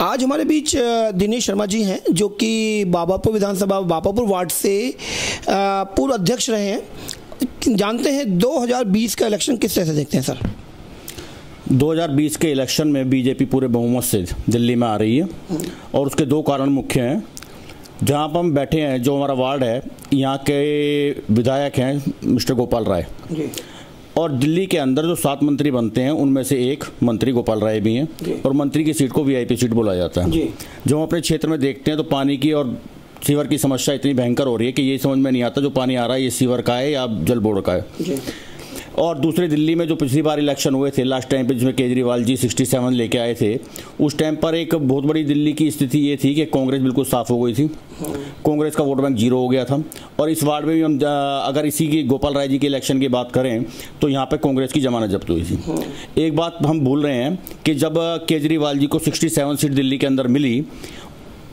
आज हमारे बीच दिनेश शर्मा जी हैं जो कि बाबापुर विधानसभा बाबापुर वार्ड से पूर्व अध्यक्ष रहे हैं। जानते हैं 2020 का इलेक्शन किस तरह से देखते हैं सर? 2020 के इलेक्शन में बीजेपी पूरे बहुमत से दिल्ली में आ रही है और उसके दो कारण मुख्य हैं। जहाँ पर हम बैठे हैं जो हमारा वार्ड है यहाँ के विधायक हैं मिस्टर गोपाल राय। जी। और दिल्ली के अंदर जो सात मंत्री बनते हैं उनमें से एक मंत्री गोपाल राय भी हैं और मंत्री की सीट को वीआईपी सीट बोला जाता है। जो हम अपने क्षेत्र में देखते हैं तो पानी की और सीवर की समस्या इतनी भयंकर हो रही है कि ये समझ में नहीं आता जो पानी आ रहा है ये सीवर का है या जल बोर्ड का है। जी। और दूसरे दिल्ली में जो पिछली बार इलेक्शन हुए थे, लास्ट टाइम पे जिसमें केजरीवाल जी 67 लेके आए थे, उस टाइम पर एक बहुत बड़ी दिल्ली की स्थिति ये थी कि कांग्रेस बिल्कुल साफ़ हो गई थी। कांग्रेस का वोट बैंक ज़ीरो हो गया था। और इस वार्ड में भी हम अगर इसी की गोपाल राय जी के इलेक्शन की बात करें तो यहाँ पर कांग्रेस की जमानत जब्त हुई थी। एक बात हम भूल रहे हैं कि जब केजरीवाल जी को 67 सीट दिल्ली के अंदर मिली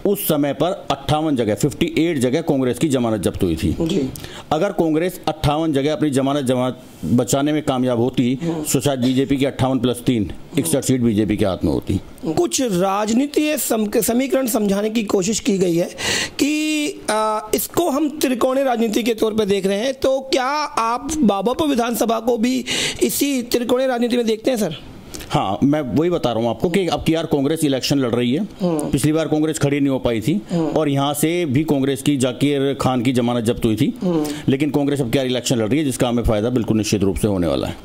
उस समय पर अट्ठावन जगह 58 जगह कांग्रेस की जमानत जब्त हुई थी। जी। अगर कांग्रेस अट्ठावन जगह अपनी जमानत जमानत बचाने में कामयाब होती तो शायद बीजेपी की अट्ठावन प्लस तीन इकसठ सीट बीजेपी के हाथ में होती। कुछ राजनीति सम, समीकरण समझाने की कोशिश की गई है कि आ, इसको हम त्रिकोणीय राजनीति के तौर पर देख रहे हैं तो क्या आप बाबापुर विधानसभा को भी इसी त्रिकोणीय राजनीति में देखते हैं सर? हाँ मैं वही बता रहा हूँ आपको कि अब की यार कांग्रेस इलेक्शन लड़ रही है। पिछली बार कांग्रेस खड़ी नहीं हो पाई थी और यहाँ से भी कांग्रेस की जाकिर खान की जमानत जब्त हुई थी। लेकिन कांग्रेस अब की यार इलेक्शन लड़ रही है जिसका हमें फ़ायदा बिल्कुल निश्चित रूप से होने वाला है।